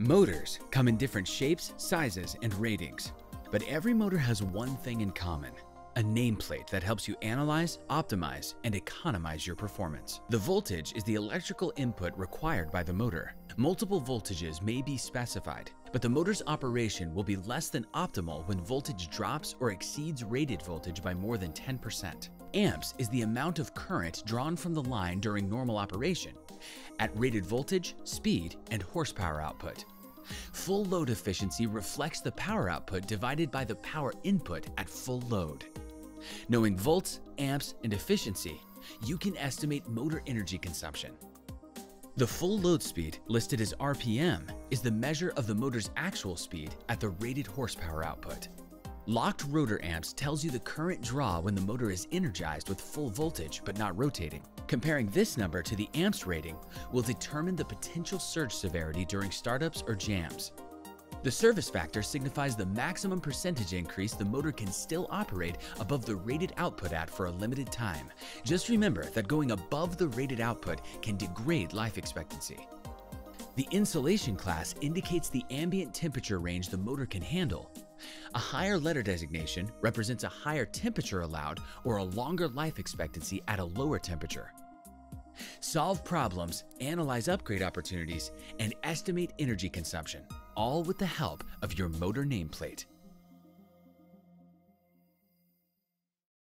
Motors come in different shapes, sizes, and ratings, but every motor has one thing in common a nameplate that helps you analyze, optimize, and economize your performance. The voltage is the electrical input required by the motor. Multiple voltages may be specified, but the motor's operation will be less than optimal when voltage drops or exceeds rated voltage by more than 10%. Amps is the amount of current drawn from the line during normal operation at rated voltage, speed, and horsepower output. Full load efficiency reflects the power output divided by the power input at full load. Knowing volts, amps, and efficiency, you can estimate motor energy consumption. The full load speed, listed as RPM, is the measure of the motor's actual speed at the rated horsepower output. Locked rotor amps tells you the current draw when the motor is energized with full voltage but not rotating. Comparing this number to the amps rating will determine the potential surge severity during startups or jams. The service factor signifies the maximum percentage increase the motor can still operate above the rated output at for a limited time. Just remember that going above the rated output can degrade life expectancy. The insulation class indicates the ambient temperature range the motor can handle. A higher letter designation represents a higher temperature allowed or a longer life expectancy at a lower temperature. Solve problems, analyze upgrade opportunities, and estimate energy consumption all with the help of your motor nameplate.